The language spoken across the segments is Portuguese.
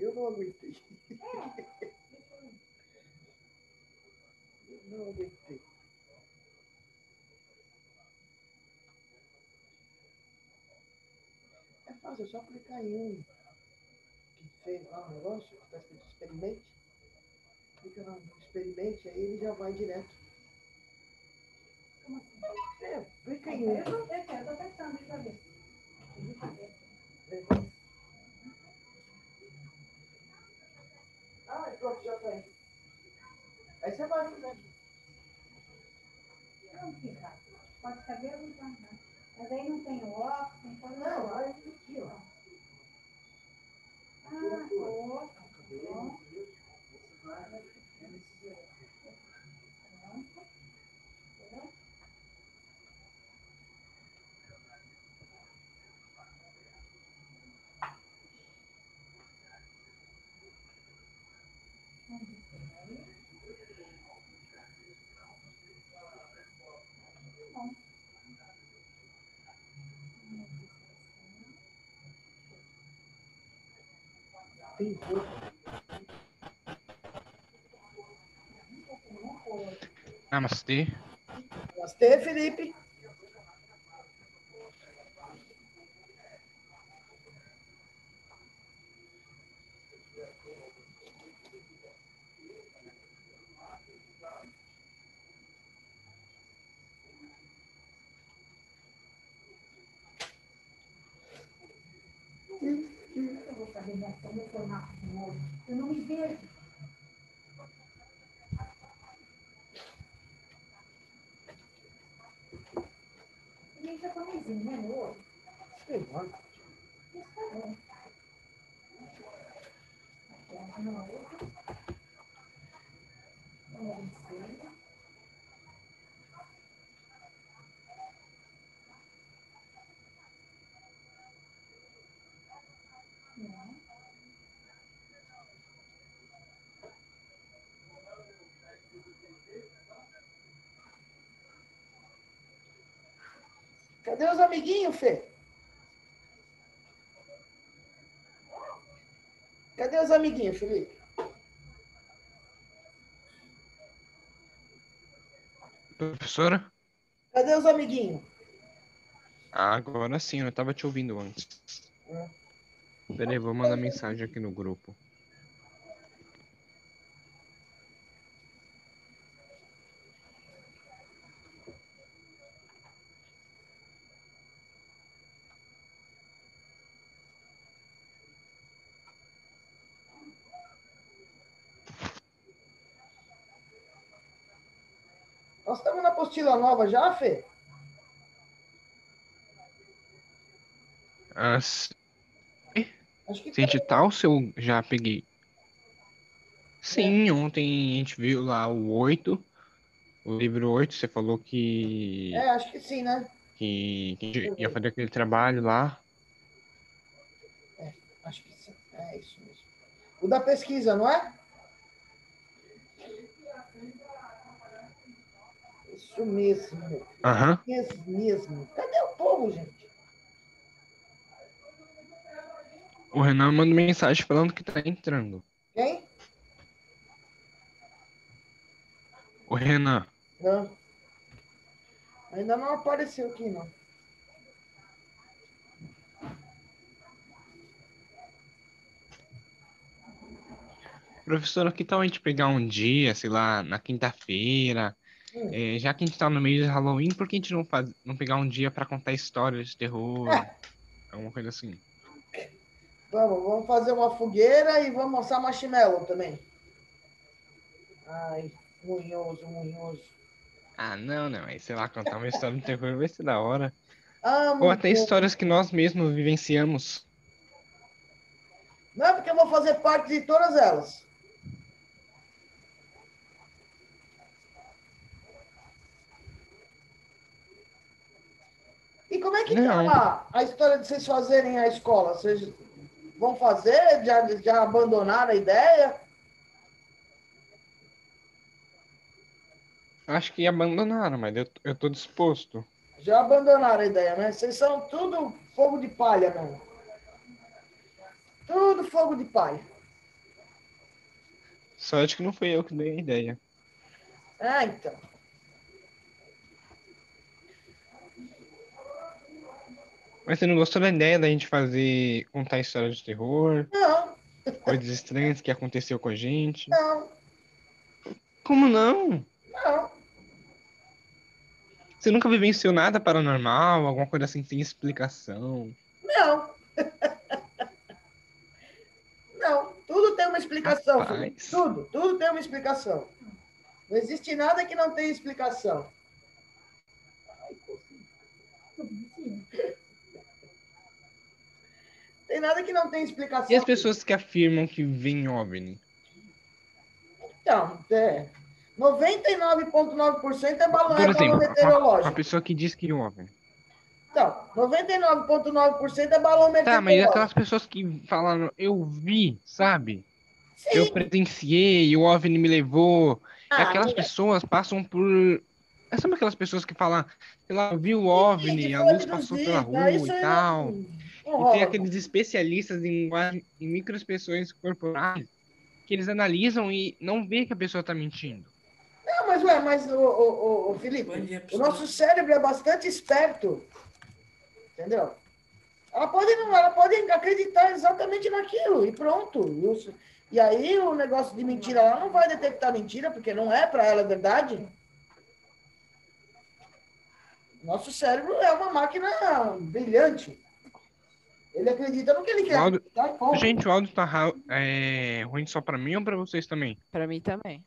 eu não aguentei. Eu não aguentei. É fácil, é só clicar em um que fez lá o negócio, que está escrito experimente. Clica no experimente, aí ele já vai direto. Como assim? É, clica em um. Eu tô, eu quero, eu tô testando, deixa eu ver. Deixa eu ver. Ah, pronto, já tá aí. Você vai fazer. Não fica. Pode caber ou não. Mas aí não tem o óculos, tem coisa. Não, aí aqui, ó. Ah, o óculos. Bom, Namastê. Namastê, Felipe. Eu vou fazer minha meu formato de novo. Eu não me vejo. É meio japonesinho, né, meu olho? Sei lá. Isso tá bom. Aqui, ó, na outra. Vamos vencer. Não. Cadê os amiguinhos, Fê? Cadê os amiguinhos, Felipe? Professora? Cadê os amiguinhos? Ah, agora sim, eu não tava te ouvindo antes. Hum. Peraí, vou mandar mensagem aqui no grupo. Nós apostila nova já, Fê? As... Acho que Se editar o seu, já peguei. Sim, ontem a gente viu lá o 8, o livro 8, você falou que, É, acho que sim, né? que, que a gente ia fazer aquele trabalho lá. Acho que sim. É isso mesmo. O da pesquisa, não é? Isso mesmo. Aham. Mesmo, mesmo. Cadê o povo, gente? O Renan mandou mensagem falando que tá entrando. Quem? O Renan. Não. Ainda não apareceu aqui, não. Professora, que tal a gente pegar um dia, sei lá, na quinta-feira, Hum. eh, já que a gente tá no meio de Halloween, por que a gente não, faz, não pegar um dia pra contar histórias de terror? É. Alguma coisa assim. Vamos, vamos fazer uma fogueira e vamos assar marshmallow também. Ai, munhoso, munhoso. Ah, não, não. Aí, sei lá, contar uma história de terror vai ser da hora. Amo Ou até histórias que nós mesmos vivenciamos. Não é porque eu vou fazer parte de todas elas. Como é que Não. tá a, a história de vocês fazerem a escola? Vocês vão fazer? Já, já abandonaram a ideia? Acho que abandonaram, mas eu, eu tô disposto. Já abandonaram a ideia, né? Vocês são tudo fogo de palha, mano. Tudo fogo de palha. Só acho que não foi eu que dei a ideia. Ah, então. Mas você não gostou da ideia da gente fazer, contar histórias de terror, Não, coisas estranhas que aconteceu com a gente? não, Como não? não. Você nunca vivenciou nada paranormal, alguma coisa assim sem explicação? Não. Não, tudo tem uma explicação. Tudo, tudo tem uma explicação. Não existe nada que não tenha explicação. Ai. Tem nada que não tenha explicação. E as pessoas que afirmam que vem OVNI? Então, é. 99,9% é balão, Por é exemplo, uma, uma meteorológico. pessoa que diz que OVNI. Então, 99,9% é balão meteorológico. Tá, mas aquelas pessoas que falam, eu vi, sabe? Sim. Eu presenciei, o OVNI me levou. Ah, aquelas mas- pessoas passam por. É, Sabe aquelas pessoas que falam, sei lá, eu vi o OVNI, a luz passou pela rua e aí tal. não E tem aqueles especialistas em linguagem, em microexpressões corporais, que eles analisam e não vê que a pessoa tá mentindo. Não, mas, ué, mas, o, o, o, o Felipe, o nosso cérebro é bastante esperto. Entendeu? Ela pode, não, ela pode acreditar exatamente naquilo e pronto. E, os- e aí o negócio de mentira, ela não vai detectar mentira, porque não é para ela verdade. Nosso cérebro é uma máquina brilhante. Ele acredita no que ele quer. O áudio- ponto. Gente, o áudio tá ra- é, ruim só pra mim ou pra vocês também? Pra mim também.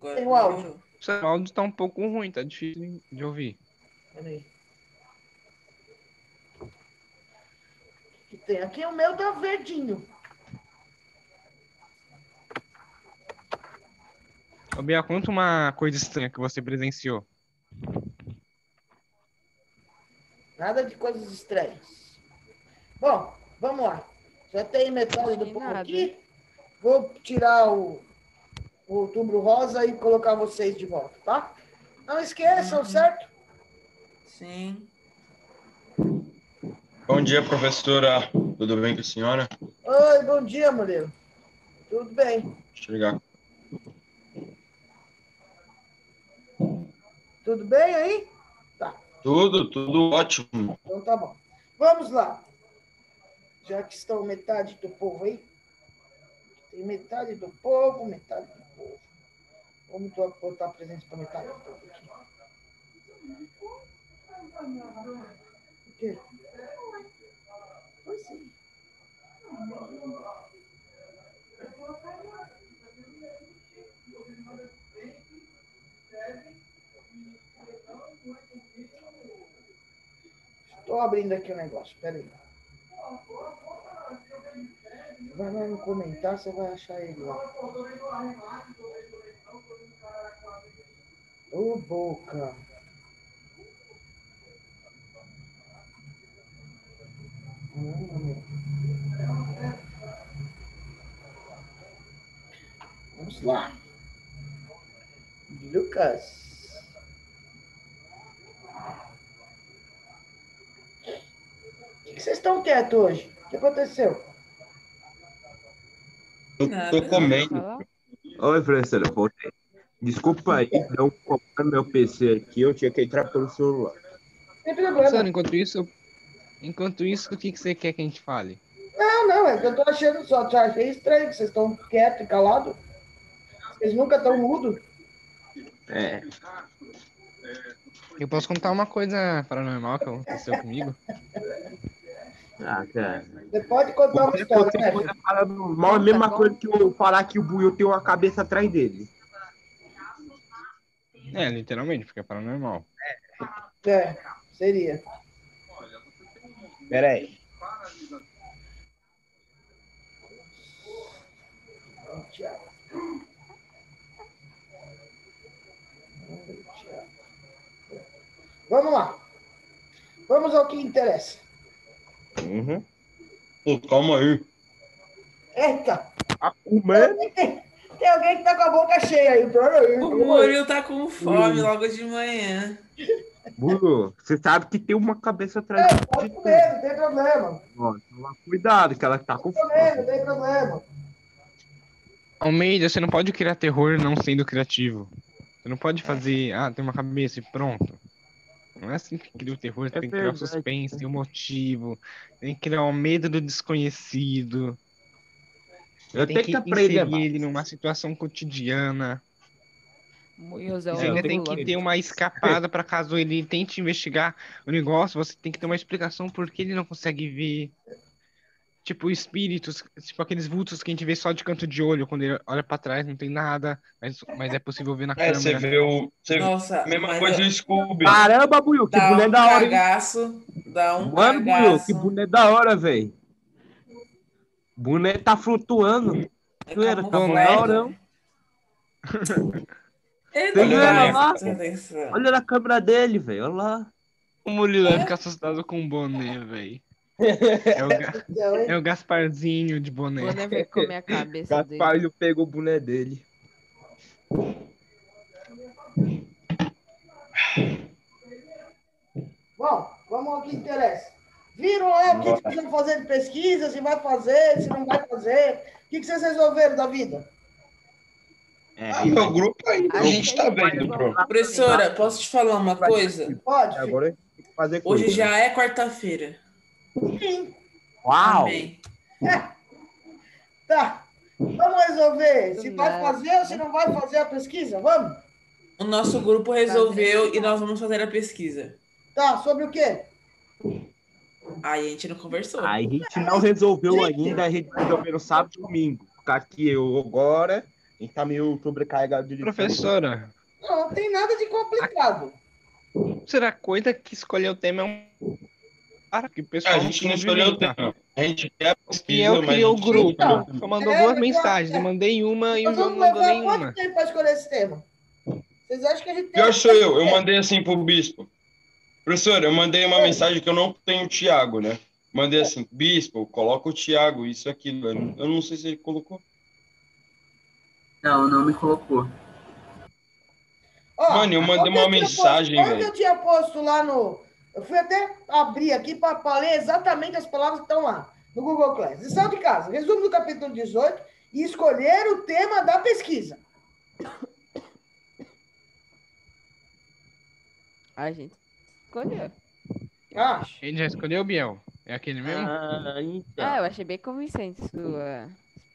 Tem o áudio. O áudio tá um pouco ruim, tá difícil de ouvir. Peraí. O que tem aqui? O meu tá verdinho. Ô, Bia, conta uma coisa estranha que você presenciou. Nada de coisas estranhas. Bom, vamos lá. Já tem metade do povo aqui. Vou tirar o, o outubro rosa e colocar vocês de volta, tá? Não esqueçam, certo? Sim. Bom dia, professora. Tudo bem com a senhora? Oi, bom dia, Murilo. Tudo bem? Deixa eu ligar. Tudo bem aí? Tudo, tudo ótimo. Então tá bom. Vamos lá. Já que estão metade do povo aí. Tem metade do povo, metade do povo. Vamos botar a presença para metade do povo aqui. O quê? Pois sim. Estou abrindo aqui o negócio, peraí. Vai lá no comentar, você vai achar ele lá. Ô, boca. Hum. Vamos lá. Lucas. Por que vocês estão quietos hoje? O que aconteceu? Eu tô comendo. Oi, professora, voltei. Desculpa aí, não comprando meu PC aqui, eu tinha que entrar pelo celular. Sem Professor, problema. enquanto isso, enquanto isso, o que, que você quer que a gente fale? Não, não, é que eu tô achando só, só achei estranho que vocês estão quietos e calados. Vocês nunca estão mudos. É, Eu posso contar uma coisa paranormal que aconteceu comigo? ah, cara. Você pode contar uma história, né? fala é a mesma coisa que eu falar que o Buiu tem uma cabeça atrás dele. É, literalmente, porque é paranormal. É, seria. Pera aí. Tiago. Tiago. Vamos lá. Vamos ao que interessa. Uhum. Pô, calma aí. Eita! A comendo? Tem, tem alguém que tá com a boca cheia aí. O calma aí. Murilo tá com fome logo de manhã. Bruno, você sabe que tem uma cabeça atrás É, de pode comer, não tem problema. Cuidado, que ela tá com comer, não tem problema. Almeida, você não pode criar terror não sendo criativo. Você não pode fazer, ah, tem uma cabeça e pronto. Não é assim que cria o terror, você É tem que criar o suspense, o motivo, tem que criar o medo do desconhecido, Eu tem tenho que que aprender inserir mais. ele numa situação cotidiana. Você É, ainda eu tem que- ter uma escapada para caso ele tente investigar o negócio, você tem que ter uma explicação por que ele não consegue ver. Tipo, espíritos, tipo aqueles vultos que a gente vê só de canto de olho, quando ele olha pra trás, não tem nada, mas, mas é possível ver na É, você câmera. vê o. Você Nossa, a mesma coisa eu- do Scooby. Caramba, Buiu, que dá boneco um da hora, cagaço, dá um Mano, Buiu, que boneco da hora, velho. Boneco tá flutuando. É Zoeira, tá camuflado. da hora, não presta lá? Olha na câmera dele, velho. Olha lá. O Murilo vai ficar assustado com o boné, velho. É o, Ga- é o Gasparzinho de boné. Boné vai comer a cabeça dele. Pegou o boné dele. Bom, vamos ao que interessa. Viram lá o que que vocês vão fazer de pesquisa, se vai fazer, se não vai fazer. O que que vocês resolveram da vida? É, Ah, meu grupo ainda, a Aí gente tá tem vendo, pronto. Professora, posso te falar uma coisa? Pode, agora fazer Hoje já é quarta-feira. Sim. Uau! Amém. Tá. Vamos resolver se vai fazer ou se não vai fazer a pesquisa. Vamos? O nosso grupo resolveu e nós vamos fazer a pesquisa. Tá, sobre o quê? Aí a gente não conversou. Aí a gente não resolveu ainda, a gente vai resolver no sábado e domingo. Porque aqui eu agora, a gente tá meio sobrecarregado de. Professora, Não, não tem nada de complicado. será coisa que escolher o tema é um. Para que o pessoal A gente não escolheu o tema. A gente quer O Piel mas criou o grupo. não o tema. mandou É, duas mensagens. Eu mandei uma e o Nós João mandou levar nenhuma. quanto tempo para escolher esse tema? Vocês acham que a gente tem... Pior sou eu, eu mandei assim pro bispo. Professor, eu mandei uma mensagem que eu não tenho o Tiago, né? Mandei assim, bispo, coloca o Tiago, isso aqui, velho. Eu não sei se ele colocou. Não, não me colocou. Ó, Mano, eu mandei uma eu mensagem, velho. eu tinha posto lá no... Eu fui até abrir aqui para ler exatamente as palavras que estão lá, no Google Class. Lição de casa, resumo do capítulo 18 e escolher o tema da pesquisa. A gente escolheu. Eu Ah. acho. Ele já escolheu o Biel. É aquele mesmo? Ah, então. Ah, eu achei bem convincente sua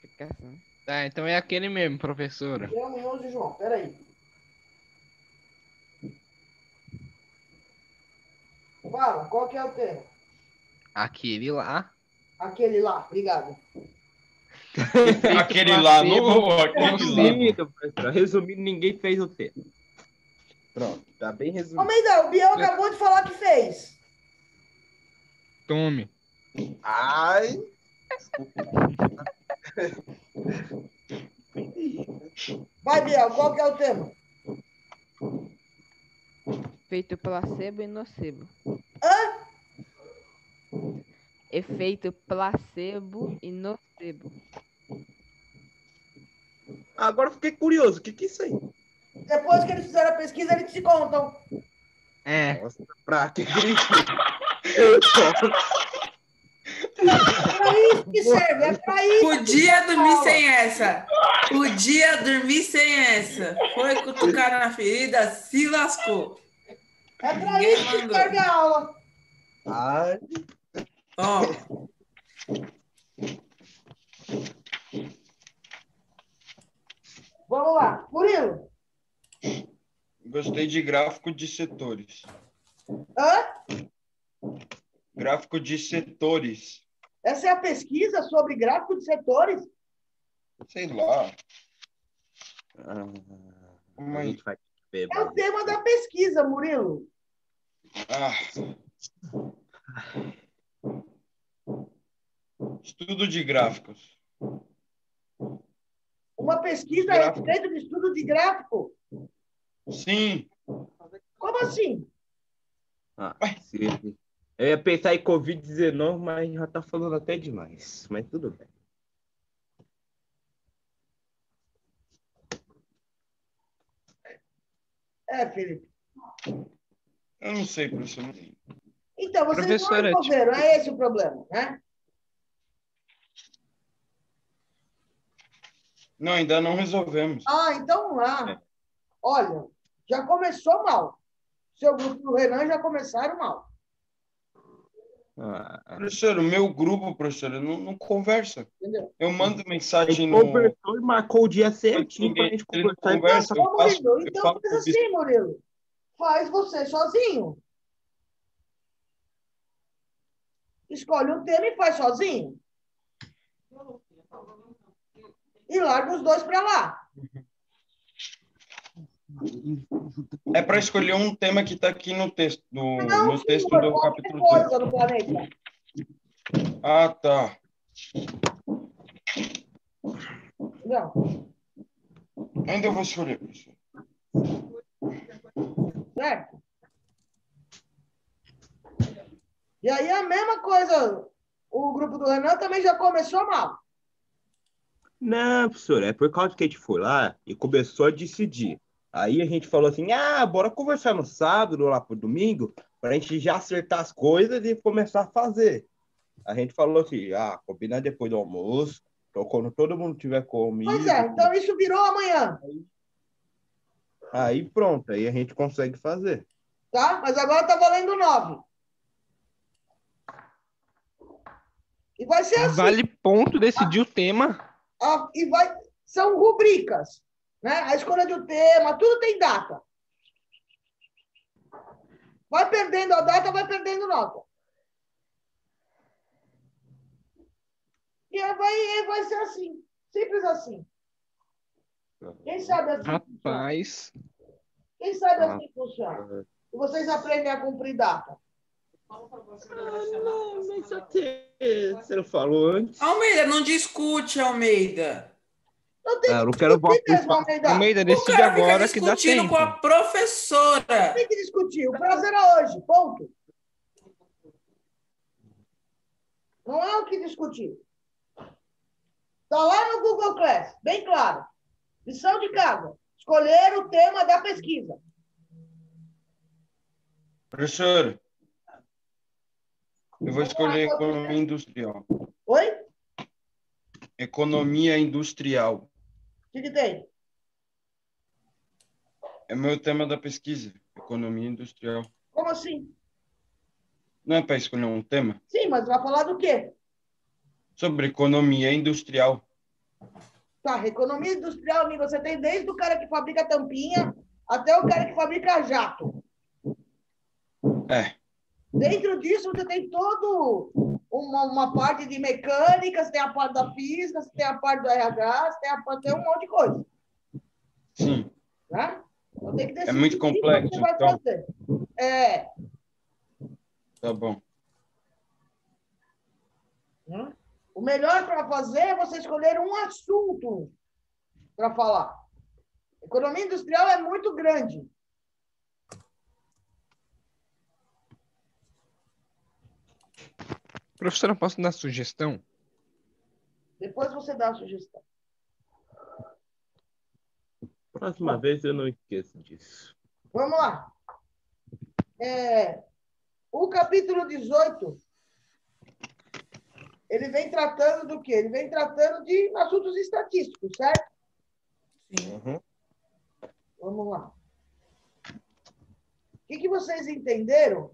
explicação. Tá, então é aquele mesmo, professora. João Munhoz e João, peraí. Fala, qual que é o tema? Aquele lá. Aquele lá, obrigado. Aquele lá, no, aquele lá. Resumindo, professor, resumindo, ninguém fez o tema. Pronto, tá bem resumido. Almeida, o Biel acabou de falar que fez. Tome. Ai, Vai, Biel, qual que é o tema? Efeito placebo e nocebo. Hã? Efeito placebo e nocebo. agora fiquei curioso, o que que é isso aí? Depois que eles fizeram a pesquisa, eles te contam. É. Nossa, pra que Eu tô- É pra isso que serve, é pra isso. Podia dormir sem essa. Podia dormir sem essa. Foi cutucar na ferida, se lascou. É pra Ninguém isso que mandou. serve a aula. Ai, Toma. Vamos lá. Murilo. Gostei de gráfico de setores. Hã? Gráfico de setores. Essa é a pesquisa sobre gráfico de setores? Sei lá. Ah, é? gente vai ver, É o tema da pesquisa, Murilo. Ah. Estudo de gráficos. Uma pesquisa a respeito de estudo de gráfico. Sim. Como assim? Ah, sim. Eu ia pensar em Covid-19, mas já tá falando até demais. Mas tudo bem. É, Felipe. Eu não sei, professor. Então, vocês Professora, não resolveram, é esse o problema, né? Não, ainda não resolvemos. Ah, então lá. Olha, já começou mal. Seu grupo do Renan já começaram mal. Ah, Professor, o meu grupo, professor, não, não conversa. Entendeu? Eu mando mensagem no. conversou e marcou o dia certinho pra Ninguém- gente conversar. conversa. eu Ô, faço- Murilo, eu então faz assim, Murilo. Faz você sozinho. Escolhe um tema e faz sozinho. E larga os dois para lá. É para escolher um tema que está aqui no texto, no, Não, no texto senhor, do capítulo 2. coisa no planeta. Ah, tá. Não, Ainda vou escolher, professor. certo? E aí a mesma coisa. O grupo do Renan também já começou mal. Não, professor, é por causa que a gente foi lá e começou a decidir. Aí a gente falou assim: ah, bora conversar no sábado, lá pro domingo, pra gente já acertar as coisas e começar a fazer. A gente falou assim: ah, combinar depois do almoço, então quando todo mundo tiver comido. Pois é, então isso virou amanhã, Aí pronto, aí a gente consegue fazer. tá? Mas agora tá valendo nove. E vai ser assim. Vale ponto decidir o tema. Ah, e vai, são rubricas, né? A escolha de um tema, tudo tem data. Vai perdendo a data, vai perdendo nota. E vai, vai ser assim, simples assim. Quem sabe assim funciona? Rapaz. Quem sabe assim funciona? E vocês aprendem a cumprir data. Ah, não, mas só que você não falou antes. Almeida, não discute, Almeida. Não tem Ah, eu não que quero discutir Almeida. Decide agora que dá discutindo tempo. com a professora. Tem que discutir. O prazo era hoje, ponto. Não é o que discutir. Está lá no Google Class, bem claro. Lição de casa. Escolher o tema da pesquisa. Professor, eu vou escolher economia industrial. Oi? Economia industrial. Que, que tem? É meu tema da pesquisa. Economia industrial. Como assim? Não é para escolher um tema? Sim, mas vai falar do quê? Sobre economia industrial. Tá, economia industrial, amigo, você tem desde o cara que fabrica tampinha até o cara que fabrica jato. É. Dentro disso, você tem todo uma, uma parte de mecânica, você tem a parte da física, você tem a parte do RH, você tem, a parte, tem um monte de coisa. Sim. Né? Então, tem que decidir muito o que complexo, você vai então. fazer. É. Tá bom. né? O melhor para fazer é você escolher um assunto para falar. Economia industrial é muito grande. Professora, posso dar sugestão? Depois você dá a sugestão. Próxima vez eu não esqueço disso. Vamos lá. É, o capítulo 18, ele vem tratando do quê? Ele vem tratando de assuntos estatísticos, certo? Uhum. Vamos lá. O que, que vocês entenderam?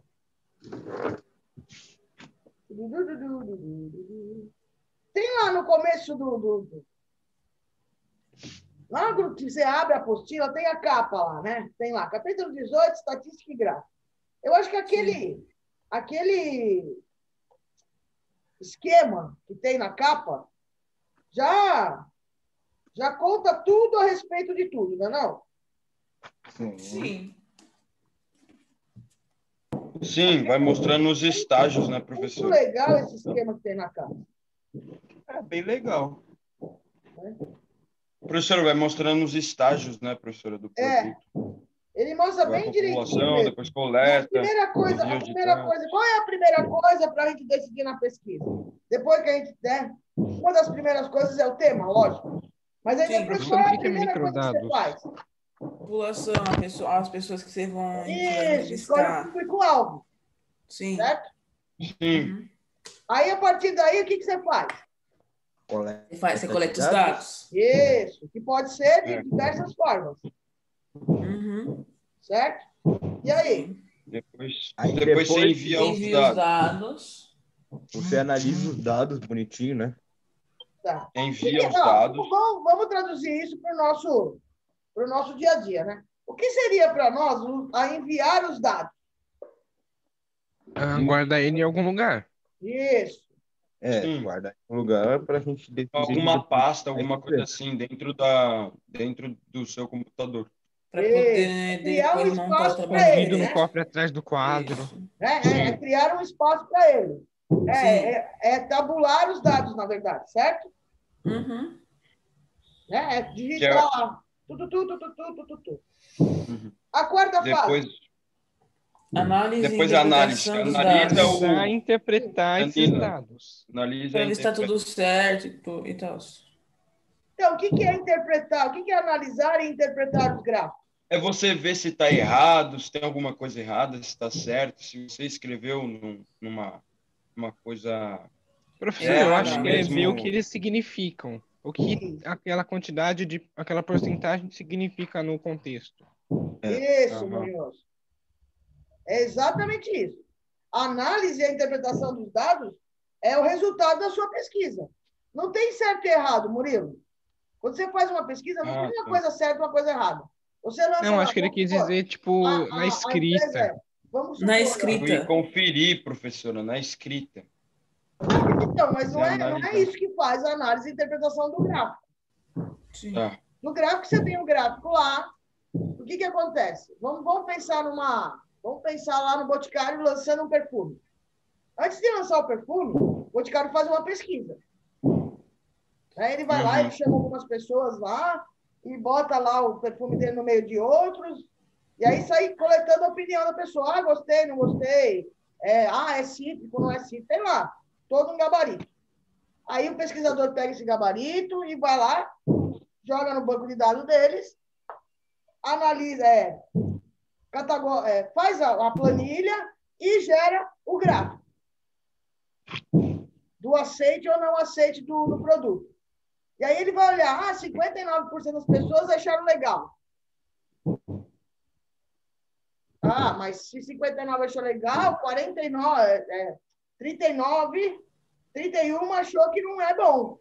Tem lá no começo do. do- do- Lá no que você abre a apostila, tem a capa lá, né? Tem lá, capítulo 18, estatística e gráfica. Eu acho que aquele, aquele esquema que tem na capa já, já conta tudo a respeito de tudo, não é não? Sim. Sim, vai mostrando os estágios, né, Muito professor? legal esse esquema que tem na capa. É bem legal. Professor, vai mostrando os estágios, né, professora, do É. produto. Ele mostra Vai a bem direitinho. depois A coleta. primeira coisa, a primeira coisa, qual é a primeira coisa para a gente decidir na pesquisa? Depois que a gente der, uma das primeiras coisas é o tema, lógico. Mas aí Sim, depois professor, qual é a é primeira coisa que você faz? População, a pessoa- as pessoas que você vão Isso, escolhe o público-alvo, Sim. certo? Sim. Uhum. Aí, a partir daí, o que, que você faz? Coleta Você, faz, você coleta os dados. dados. Isso, que pode ser de É. diversas formas, Uhum. certo? E aí? Depois, Aí depois, você depois envia os Envia os dados. dados. Você analisa os dados bonitinho, né? Tá. Envia os Ó, dados. Vamos, vamos traduzir isso para o nosso, pro nosso dia a dia, né? O que seria para nós o- a enviar os dados? Ah, guarda ele em algum lugar. Isso. É, Sim. guarda em um lugar para a gente decidir. Alguma pasta, alguma coisa assim, dentro, da, dentro do seu computador. Para poder Criar um o espaço trabalho. ele, né? no cofre atrás do quadro. É, é- é criar um espaço para ele. É, é, é tabular os dados, na verdade, certo? Uhum. Né? É Que é- digitar lá. Tudo, tudo, tudo, tudo, tudo, tudo. Uhum. A quarta Depois, fase. Análise Depois e a análise. Analisa o- Precisar interpretar esses dados. analisa Para a ver se está tudo certo e tu- tal. Então, o que, que é interpretar? O que, que é analisar e interpretar os gráficos? É você ver se está errado, se tem alguma coisa errada, se está certo, se você escreveu num- numa, numa coisa. Professor, É, eu acho que é mesmo- ver o que eles significam. O que aquela quantidade de. aquela porcentagem significa no contexto. Isso, Aham. Munhoz. É exatamente isso. A análise e a interpretação dos dados é o resultado da sua pesquisa. Não tem certo e errado, Murilo. Quando você faz uma pesquisa, não Ah, tem uma tá. coisa certa e uma coisa errada. Você Não, lá, acho que ele quis dizer, tipo, a- a- na a empresa escrita. é- vamos Na supor, escrita. E conferir, professora, na escrita. Então, mas não é, não é isso que faz a análise e interpretação do gráfico. Sim. Tá. No gráfico, você tem um gráfico lá. O que, que acontece? Vamos, vamos pensar numa. Vamos pensar lá no Boticário lançando um perfume. Antes de lançar o perfume, o Boticário faz uma pesquisa. Aí ele vai lá, Uhum. ele chama algumas pessoas lá e bota lá o perfume dele no meio de outros. E aí sai coletando a opinião da pessoa. Ah, gostei, não gostei. É, ah, é cítrico, não é cítrico. Tem lá, todo um gabarito. Aí o pesquisador pega esse gabarito e vai lá, joga no banco de dados deles, analisa, é, é, faz a, a planilha e gera o gráfico do aceite ou não aceite do, do produto. E aí ele vai olhar, ah, 59% das pessoas acharam legal. Ah, mas se 59 achou legal, 49, é, é, 39, 31 achou que não é bom.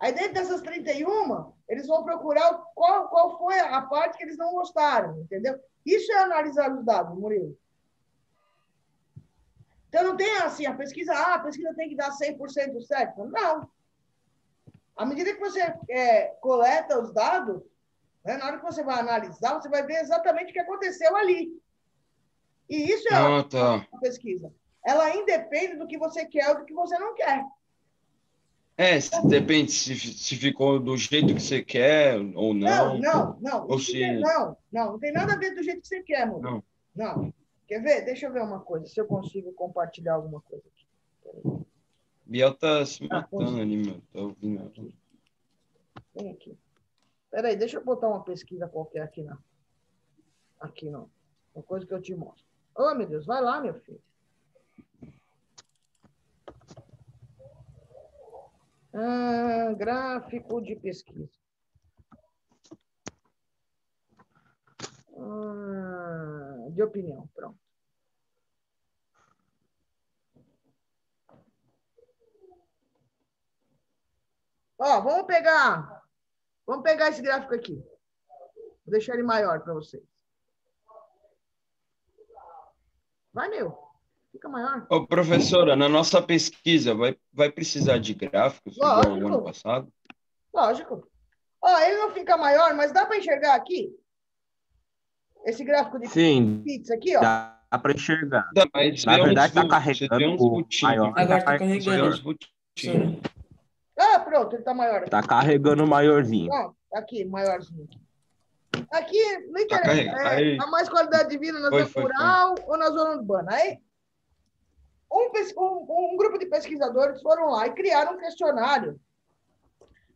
Aí dentro dessas 31, eles vão procurar qual, qual foi a parte que eles não gostaram, entendeu? Isso é analisar os dados, Murilo. Então não tem assim, a pesquisa, ah, a pesquisa tem que dar 100% certo. Não. À medida que você é, coleta os dados, né, na hora que você vai analisar, você vai ver exatamente o que aconteceu ali. E isso é Ah, tá. a pesquisa. Ela independe do que você quer ou do que você não quer. É, se- depende se, se ficou do jeito que você quer ou Não, não. não, não. Ou se- Não, não, não tem nada a ver do jeito que você quer, amor. Não. Não. Quer ver? Deixa eu ver uma coisa, se eu consigo compartilhar alguma coisa aqui. Biel tá se Ah, matando ali, meu. Tá ouvindo. Vem aqui. Peraí, deixa eu botar uma pesquisa qualquer aqui na. Aqui não. Uma coisa que eu te mostro. Ô, meu Deus, vai lá, meu filho. Ah, gráfico de pesquisa. Ah, de opinião, pronto. Ó, vamos pegar, vamos pegar esse gráfico aqui. Vou deixar ele maior para vocês. Vai, meu. Fica maior. Ô, professora, na nossa pesquisa, vai, vai precisar de gráficos igual ao Lógico. ano passado? Lógico. Ó, ele não fica maior, mas dá para enxergar aqui? Esse gráfico de Sim, pizza aqui, ó. dá pra enxergar. Dá, mas Na uns verdade, tá vu- carregando uns o maior. Agora tá Tá Você vê carregando. Ah, pronto, ele tá maior. aqui. Tá carregando o maiorzinho. Pronto, aqui, maiorzinho. aqui. Não interessa. carregando. É, a mais qualidade de vida na Foi, zona foi, foi. rural ou na zona urbana. Aí, um, um- um grupo de pesquisadores foram lá e criaram um questionário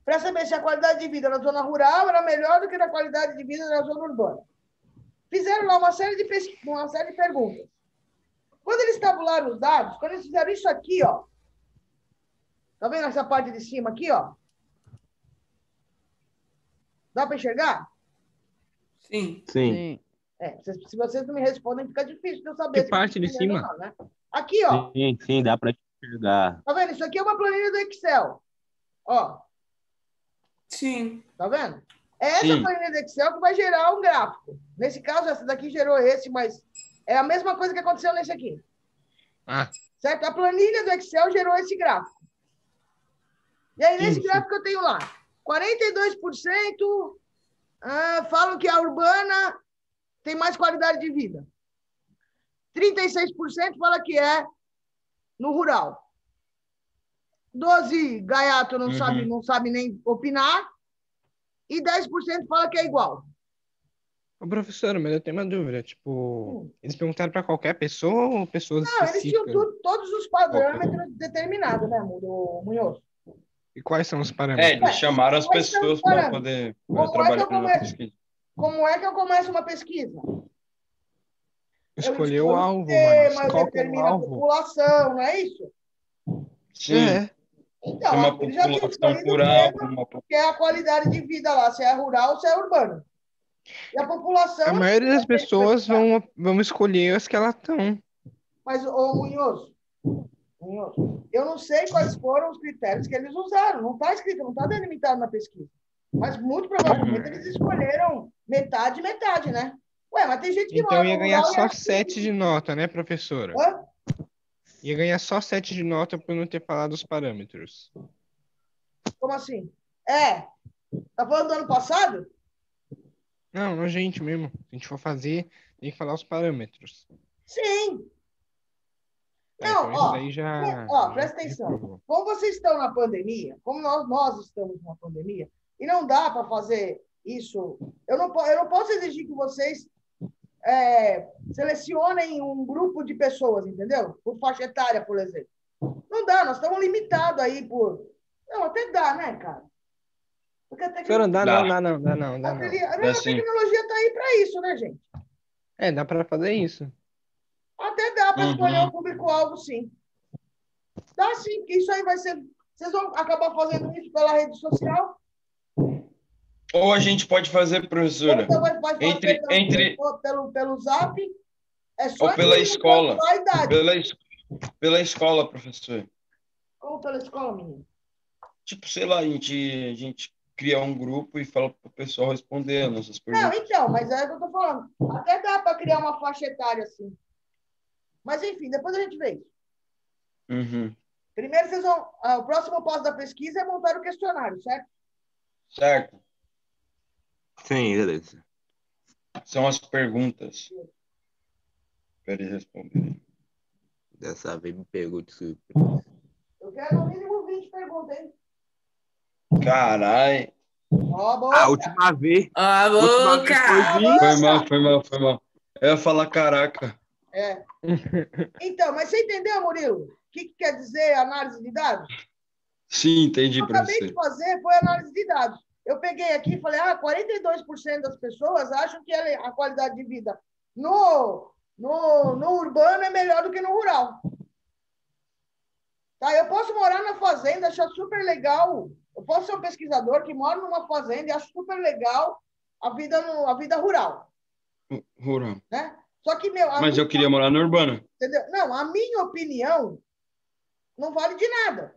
para saber se a qualidade de vida na zona rural era melhor do que na qualidade de vida na zona urbana. Fizeram lá uma série de, pesqui- uma série de perguntas. Quando eles tabularam os dados, quando eles fizeram isso aqui, ó, tá vendo essa parte de cima aqui, ó? Dá para enxergar? Sim. Sim. Sim. É, se, se vocês não me respondem, fica difícil de eu saber. Que parte de cima? não, né? Aqui, ó. Sim, sim, dá te enxergar. Tá vendo? Isso aqui é uma planilha do Excel. Ó, Sim. tá vendo? É essa Sim. planilha do Excel que vai gerar um gráfico. Nesse caso, essa daqui gerou esse, mas é a mesma coisa que aconteceu nesse aqui. Ah, Certo? A planilha do Excel gerou esse gráfico. E aí, nesse Isso. gráfico, eu tenho lá 42% ah, falam que a urbana tem mais qualidade de vida. 36% fala que é no rural. 12 gaiato não, Uhum. sabe, não sabe nem opinar. E 10% fala que é igual. ô, professor, mas eu tenho uma dúvida. Tipo, eles perguntaram para qualquer pessoa ou pessoas Não, eles tinham tudo- todos os parâmetros determinados, né, Mu- Munhoz? E quais são os É, parâmetros? eles chamaram as pessoas para poder é que trabalhar eu na começo? pesquisa. Como é que eu começo uma pesquisa? Escolher o alvo, tema, é o determino a população, não é isso? Sim, É, Então, tem uma ele já tinha população escolhido rural, o tema, uma que é a qualidade de vida lá, se é rural ou se é urbano. E a população... a maioria das pessoas vão, vão escolher as que elas estão. Mas, ô Munhoz, Munhoz, eu não sei quais foram os critérios que eles usaram. Não está escrito, não está delimitado na pesquisa. Mas, muito provavelmente, eles escolheram metade, metade, né? Ué, mas tem gente que Então ia ganhar só que- 7 de nota, né, professora? Hã? Ia ganhar só 7 de nota por não ter falado os parâmetros. Como assim? É. Tá falando do ano passado? Não, a gente mesmo. Se a gente for fazer, tem que falar os parâmetros. Sim. Tá, Não, então ó, já. ó, já presta atenção. reprovou. Como vocês estão na pandemia, como nós, nós estamos na pandemia, e não dá para fazer isso. Eu não, eu não posso exigir que vocês é, selecionem um grupo de pessoas, entendeu? Por faixa etária, por exemplo. Não dá, nós estamos limitados aí por. Não, até dá, né, cara? Porque tecnologia, dá, Dá. não, dá não, dá não, dá a não. tele- a Dá tecnologia está aí para isso, né, gente? É, dá pra fazer isso. Até dá para Uhum. escolher o público-alvo, sim. Dá sim, porque isso aí vai ser. Vocês vão acabar fazendo isso pela rede social. Ou a gente pode fazer, professora, vai fazer Entre- pelo, entre- pelo, pelo zap. É só Ou pela escolher escola. Pela, pela escola, professor. Como pela escola, menino? Tipo, sei lá, a gente, a gente cria um grupo e fala para o pessoal responder as nossas Não, perguntas. então, mas é o que eu tô falando. Até dá para criar uma faixa etária assim. Mas enfim, depois a gente vê isso. Uhum. Primeiro vocês vão. ah, o próximo passo da pesquisa é montar o questionário, certo? Certo? Sim, beleza. São as perguntas. Para ele responder. Dessa vez me pegou de surpresa. Eu quero no mínimo 20 perguntas, hein? Caralho. Boa. A última vez. A última vez boca! foi 20. Foi mal, foi mal, foi mal. Eu ia falar caraca. É. Então, mas você entendeu, Murilo? O que, que quer dizer análise de dados? Sim, entendi, eu acabei de professor. fazer foi análise de dados. Eu peguei aqui e falei, ah, 42% das pessoas acham que a qualidade de vida no, no, no urbano é melhor do que no rural. Tá? Eu posso morar na fazenda, achar super legal. Eu posso ser um pesquisador que mora numa fazenda e acho super legal a vida, no, a vida rural. Rural. Né? Só que, meu, Mas eu queria morar no urbano. Entendeu? Não, a minha opinião não vale de nada.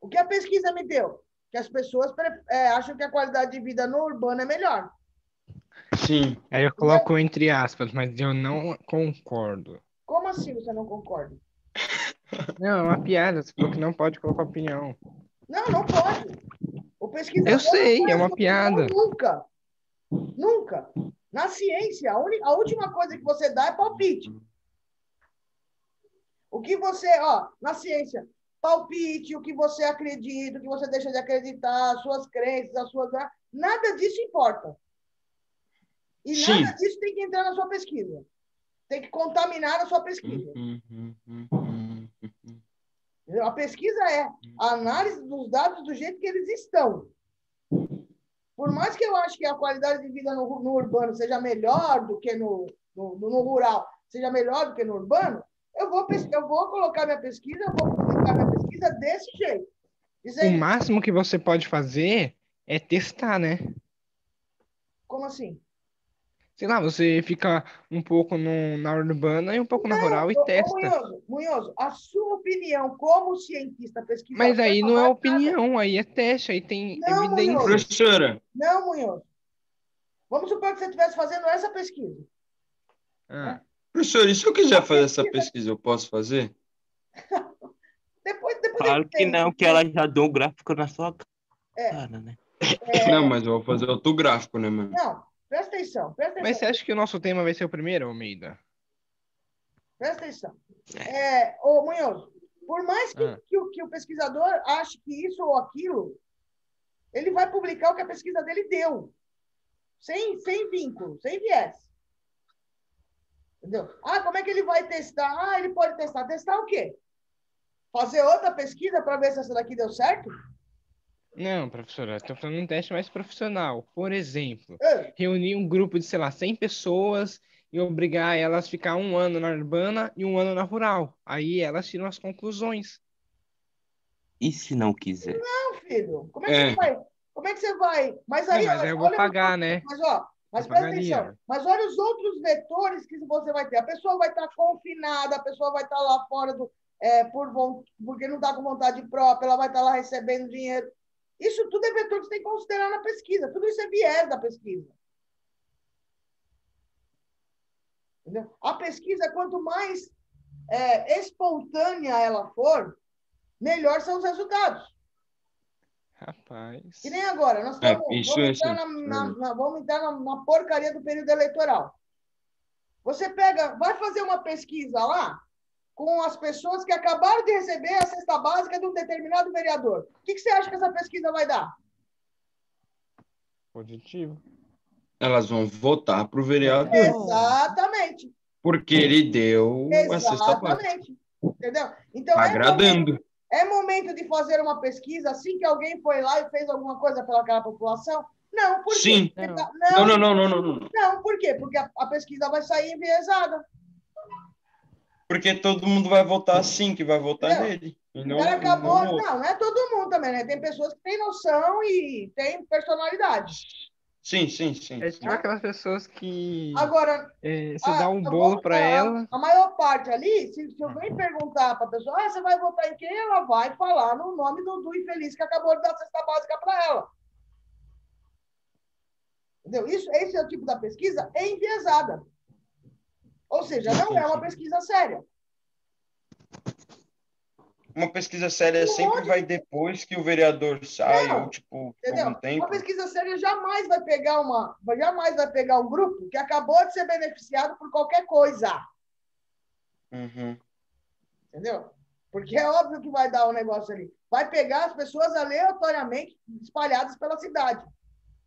O que a pesquisa me deu? Que as pessoas é, acham que a qualidade de vida no urbano é melhor. Sim. Aí eu coloco entre aspas, mas eu não concordo. Como assim você não concorda? Não, é uma piada. Você falou que não pode colocar opinião. Não, não pode. O pesquisador Eu sei, é uma piada. Nunca. Nunca. Na ciência, a, uni- a última coisa que você dá é palpite. O que você, ó, na ciência, palpite, o que você acredita, o que você deixa de acreditar, as suas crenças, as suas. Nada disso importa. E Sim. nada disso tem que entrar na sua pesquisa. Tem que contaminar a sua pesquisa. Uhum, uhum. Entendeu? A pesquisa é a análise dos dados do jeito que eles estão. Por mais que eu ache que a qualidade de vida no, no urbano seja melhor do que no, no, no rural, seja melhor do que no urbano, eu vou, pes- eu vou colocar minha pesquisa, eu vou publicar minha pesquisa desse jeito. O máximo que você pode fazer é testar, né? como assim? Sei lá, você fica um pouco no- na urbana e um pouco na rural e Ô, testa. Munhoso, Munhoso, a sua opinião como cientista pesquisador... Mas aí não é vai nada. opinião, aí é teste, aí tem Não, evidência. Professora, Não, Munhoso. Vamos supor que você estivesse fazendo essa pesquisa. Ah, professora, e se eu quiser fazer essa pesquisa, eu posso fazer? Depois, depois Claro que não, que ela já deu um gráfico na sua É. cara, né? Não, mas eu vou fazer outro gráfico, né, mano? Não, presta atenção, presta atenção. Mas você acha que o nosso tema vai ser o primeiro, Almeida? Presta atenção. É, ô, Munhoz, por mais que, Ah. que o, que o pesquisador ache que isso ou aquilo, ele vai publicar o que a pesquisa dele deu. Sem, sem vínculo, sem viés. Entendeu? Ah, como é que ele vai testar? Ah, ele pode testar. Testar o quê? Fazer outra pesquisa para ver se essa daqui deu certo? Não, professora, estou falando de um teste mais profissional. Por exemplo, Ah, reunir um grupo de, sei lá, 100 pessoas e obrigar elas a ficar um ano na urbana e um ano na rural. Aí elas tiram as conclusões. E se não quiser? Não, filho. Como é que É. você vai? Como é que você vai? Mas Não, aí, mas ó, aí eu vou olha- pagar, né? Mas, ó, mas presta atenção. Mas olha os outros vetores que você vai ter. A pessoa vai estar confinada, a pessoa vai estar lá fora do, é, por, porque não está com vontade própria, ela vai estar lá recebendo dinheiro. Isso tudo é vetor que você tem que considerar na pesquisa. Tudo isso é viés da pesquisa. Entendeu? A pesquisa, quanto mais é, espontânea ela for, melhor são os resultados. Rapaz. Que nem agora, nós É, estamos, isso vamos, é entrar na, na- é. na- vamos entrar na, na porcaria do período eleitoral. Você pega, vai fazer uma pesquisa lá com as pessoas que acabaram de receber a cesta básica de um determinado vereador. O que, que você acha que essa pesquisa vai dar? Positivo. Elas vão votar pro vereador, Exatamente. porque ele deu a cesta básica. Exatamente. Entendeu? Então, é agradando. É momento de fazer uma pesquisa assim que alguém foi lá e fez alguma coisa pelaquela população? Não, por quê? Sim. Porque Não. Não, não, não, não, não, não. Por quê? Porque a, a pesquisa vai sair enviesada. Porque todo mundo vai votar assim, que vai votar nele. O não, cara acabou. não. Não, não é todo mundo também, né? Tem pessoas que têm noção e têm personalidade. Sim, sim, sim. É sim. tipo aquelas pessoas que Agora, é, você a- dá um eu bolo falar, ela. A maior parte ali, se, se alguém perguntar para a pessoa, ah, você vai votar em quem? Ela vai falar no nome do, do infeliz que acabou de dar a cesta básica para ela. Entendeu? Isso, esse é o tipo da pesquisa enviesada. Ou seja, não é uma pesquisa séria. Uma pesquisa séria Um sempre monte vai depois que o vereador sai, Não, ou tipo, Entendeu? algum tempo. Uma pesquisa séria jamais vai pegar uma, jamais vai pegar um grupo que acabou de ser beneficiado por qualquer coisa. Uhum. Entendeu? Porque é óbvio que vai dar um negócio ali. Vai pegar as pessoas aleatoriamente espalhadas pela cidade.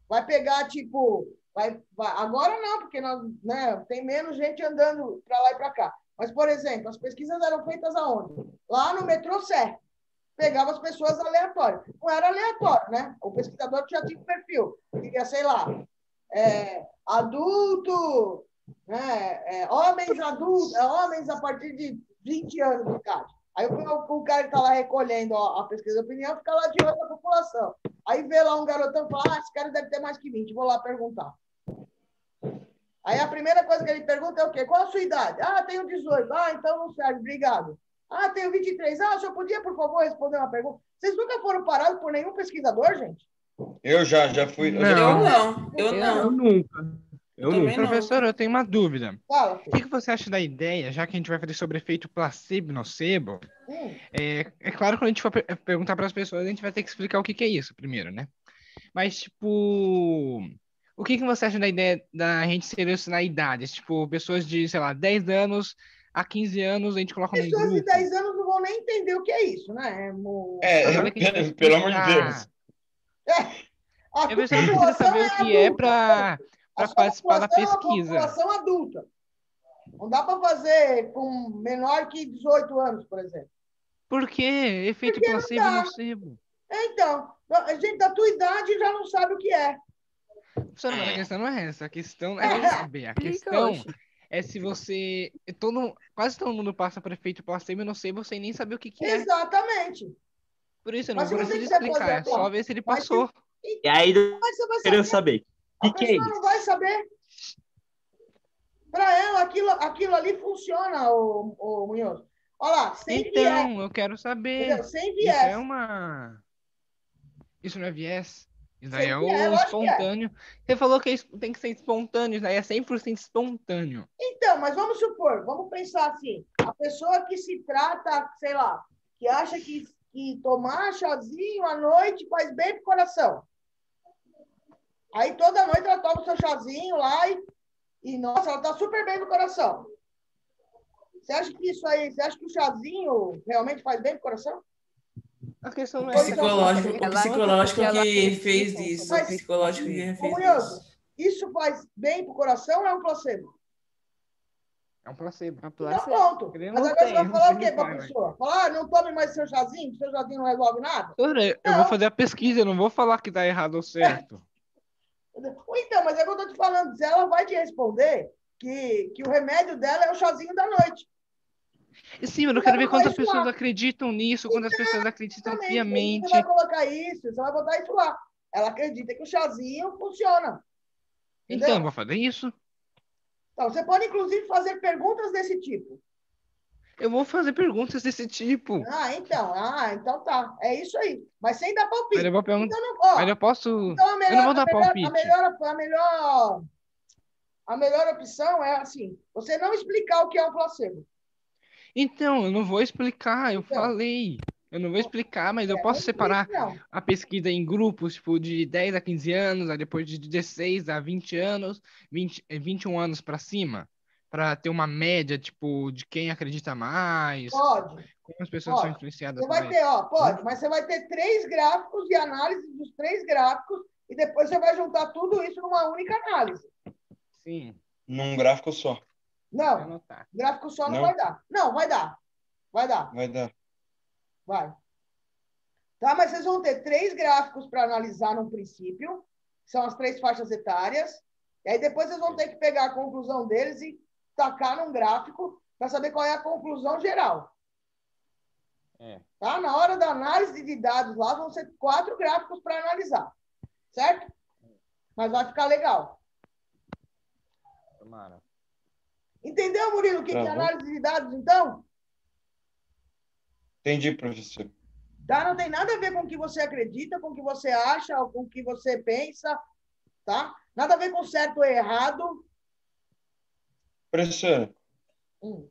Vai pegar, tipo, vai, vai- agora não, porque nós, né, tem menos gente andando para lá e para cá. Mas, por exemplo, as pesquisas eram feitas aonde? Lá no metrô Sé. Pegava as pessoas aleatórias. Não era aleatório, né? O pesquisador já tinha um perfil. Queria, sei lá, é, adulto, né, é, homens adultos, é, homens a partir de 20 anos de idade. Aí o, o cara que está lá recolhendo a pesquisa de opinião fica lá de olho na população. Aí vê lá um garotão e fala: ah, esse cara deve ter mais que 20, vou lá perguntar. Aí a primeira coisa que ele pergunta é o quê? Qual a sua idade? Ah, tenho 18. Ah, então não serve, obrigado. Ah, tenho 23. Ah, o senhor podia, por favor, responder uma pergunta? Vocês nunca foram parados por nenhum pesquisador, gente? Eu já, já fui. eu já- Eu não, eu não. Eu nunca. Eu Também nunca. não. Professor, eu tenho uma dúvida. Fala, O que, que você acha da ideia, já que a gente vai fazer sobre efeito placebo e nocebo? Hum, É, é claro que quando a gente for per- perguntar para as pessoas, a gente vai ter que explicar o que, que é isso primeiro, né? Mas, tipo, o que, que você acha da ideia da gente selecionar idades? Tipo, pessoas de, sei lá, 10 anos a 15 anos, a gente coloca Pessoas de grupo. 10 anos não vão nem entender o que é isso, né? É, mo- É, a gente pelo amor de. Deus. A A pessoa precisa saber o que é para A participar da é pesquisa. população adulta. Não dá para fazer com menor que 18 anos, por exemplo. Por quê? Efeito Porque placebo e nocebo. É, Então, a gente da tua idade já não sabe o que é. Professora, mas a questão não é essa. A questão É. é não saber. A questão é se você. Todo, quase todo mundo passa por efeito placebo e nocebo sem nem saber o que, que é. Exatamente. Por isso eu não vou você explicar. fazer É só ver se ele mas passou. E aí, você vai querendo saber. o que, que é pessoa não isso? vai saber. Para ela, aquilo, aquilo ali funciona, o, o Munhoz. Olha lá, sem viés. Então, eu quero saber. Entendeu? Sem Isso viés. é uma. Isso não é viés. Isso daí Sem é o que é. espontâneo. Você falou que é tem que ser espontâneo, isso daí é 100% espontâneo. Então, mas vamos supor, vamos pensar assim, a pessoa que se trata, sei lá, que acha que, que tomar chazinho à noite faz bem pro coração. Aí toda noite ela toma o seu chazinho lá e, e nossa, ela tá super bem no coração. Você acha que isso aí, você acha que o chazinho realmente faz bem pro coração? A questão não é Psicológico, o psicológico ela que fez isso. O psicológico que fez isso. isso faz bem pro coração ou é um placebo? É um placebo. Uma Tá placebo. pronto. Ele Mas agora você vai tem, falar o quê tem pra pai, pessoa? Falar, ah, não tome mais seu chazinho, seu chazinho não resolve nada? Eu Não. vou fazer a pesquisa, eu não vou falar que tá errado ou certo. Ou Então, mas é o que eu tô te falando. Se ela vai te responder que, que o remédio dela é o chazinho da noite. Sim, eu não Você quero ver quantas isso lá. pessoas acreditam nisso, quantas pessoas acreditam Exatamente. piamente. Você vai colocar isso, você vai botar isso lá. Ela acredita que o chazinho funciona. Então, Entendeu? eu vou fazer isso. Então, você pode, inclusive, fazer perguntas desse tipo. Eu vou fazer perguntas desse tipo. Ah, então. Ah, então tá. É isso aí. Mas sem dar Mas palpite. eu vou perguntar. Então, não, ó, Mas eu posso. então melhor, eu não vou dar a melhor, palpite. A melhor, a melhor, a melhor opção é assim, você não explicar o que é um placebo. Então, eu não vou explicar, eu Então. falei. Eu não vou explicar, mas eu É, posso separar a pesquisa em grupos, tipo, de 10 a 15 anos, aí depois de 16 a 20 anos, 20, eh, 21 anos para cima, para ter uma média, tipo, de quem acredita mais, Pode. como as pessoas são Pode. influenciadas Você vai mais. ter, ó, pode, mas você vai ter três gráficos e análise dos três gráficos e depois você vai juntar tudo isso numa única análise. Sim, Num gráfico só. Não, gráfico só não, Não? vai dar. Não, vai dar. Vai dar, Vai dar. vai. Tá, mas vocês vão ter três gráficos para analisar no princípio, que são as três faixas etárias. E aí depois vocês vão ter que pegar a conclusão deles e tacar num gráfico para saber qual é a conclusão geral. É. Tá? Na hora da análise de dados lá, vão ser quatro gráficos para analisar. Certo? Mas vai ficar legal. Tomara. Entendeu, Murilo, o que, que é análise de dados, então? Entendi, professor. Tá? Não tem nada a ver com o que você acredita, com o que você acha, ou com o que você pensa, tá? Nada a ver com certo ou errado. Professor, Hum.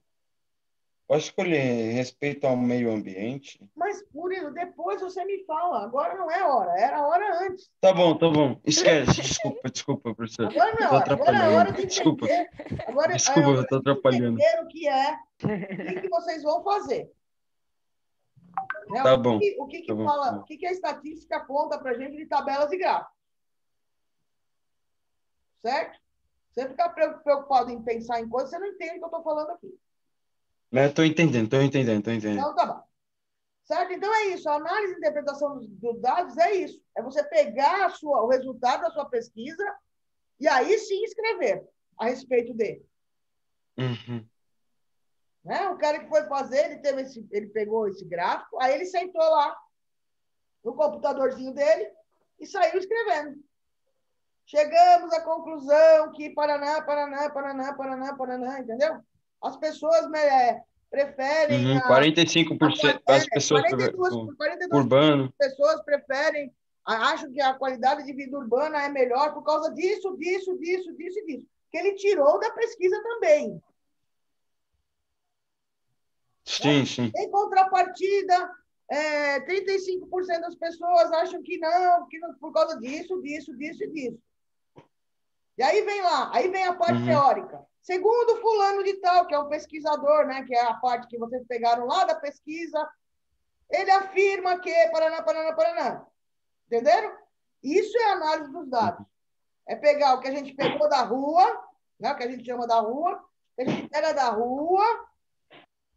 Posso escolher respeito ao meio ambiente? Mas, Murilo, depois você me fala. Agora não é hora, era hora antes. Tá bom, tá bom. Esquece. Desculpa, desculpa, professor. Agora não é. Agora é hora de Desculpa. entender. Agora, Desculpa, é eu de atrapalhando. o que é, o que, que vocês vão fazer. Né? Tá o bom, que, o que, que tá bom, fala, tá bom. o que, que a estatística aponta para a gente de tabelas e gráficos? Certo? Você ficar pre- preocupado em pensar em coisas, você não entende o que eu estou falando aqui. Mas tô entendendo, tô entendendo, tô entendendo. Então, tá bom. Certo? Então, é isso. A análise e interpretação dos, dos dados é isso. É você pegar sua, o resultado da sua pesquisa e aí sim escrever a respeito dele. Uhum. Né? O cara que foi fazer, ele, teve esse, ele pegou esse gráfico, aí ele sentou lá no computadorzinho dele e saiu escrevendo. Chegamos à conclusão que Paraná, Paraná, Paraná, Paraná, Paraná, entendeu? As pessoas é, preferem. Uhum. a- 45% a- das pessoas 42, por- 42 urbano. pessoas preferem, acham que a qualidade de vida urbana é melhor por causa disso, disso, disso, disso e disso. Que ele tirou da pesquisa também. Sim, sim. Em contrapartida, é, 35% das pessoas acham que não, que não, por causa disso, disso, disso e disso. E aí vem lá, aí vem a parte Uhum. teórica. Segundo fulano de tal, que é um pesquisador, né, que é a parte que vocês pegaram lá da pesquisa, ele afirma que Paraná, Paraná, Paraná. Entenderam? Isso é análise dos dados. É pegar o que a gente pegou da rua, né, o que a gente chama da rua, que a gente pega da rua,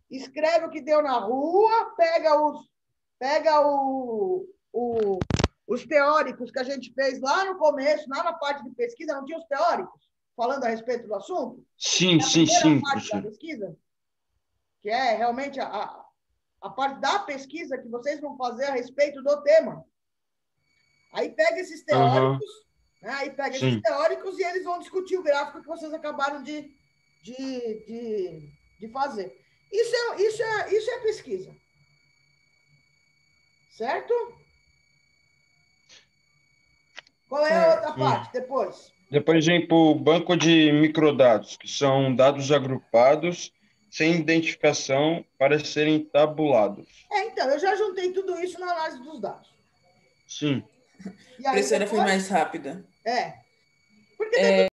escreve o que deu na rua, pega os, pega o, o- os teóricos que a gente fez lá no começo, lá na parte de pesquisa, não tinha os teóricos falando a respeito do assunto? Sim, É sim, sim, parte da professor. pesquisa, que é realmente a, a, parte da pesquisa que vocês vão fazer a respeito do tema. Aí pega esses teóricos, né? aí pega esses Sim. teóricos e eles vão discutir o gráfico que vocês acabaram de, de, de, de fazer. Isso é, isso, é, isso é pesquisa. Certo? Qual é a outra Certo. parte depois? Depois vem para o banco de microdados, que são dados agrupados sem identificação para serem tabulados. É, então, eu já juntei tudo isso na análise dos dados. Sim. E A aí professora foi depois- mais rápida. É. Porque É,